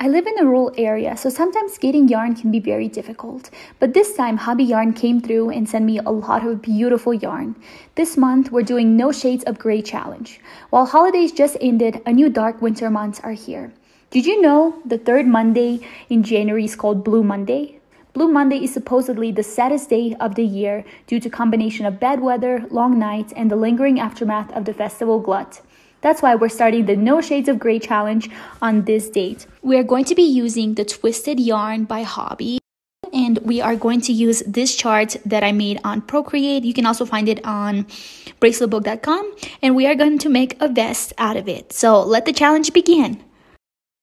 I live in a rural area, so sometimes getting yarn can be very difficult. But this time, Hobbii Yarn came through and sent me a lot of beautiful yarn. This month, we're doing No Shades of Grey Challenge. While holidays just ended, a new dark winter months are here. Did you know the third Monday in January is called Blue Monday? Blue Monday is supposedly the saddest day of the year due to combination of bad weather, long nights, and the lingering aftermath of the festival glut. That's why we're starting the No Shades of Grey challenge on this date. We're going to be using the Twisted Yarn by Hobbii and we are going to use this chart that I made on Procreate. You can also find it on braceletbook.com and we are going to make a vest out of it. So let the challenge begin.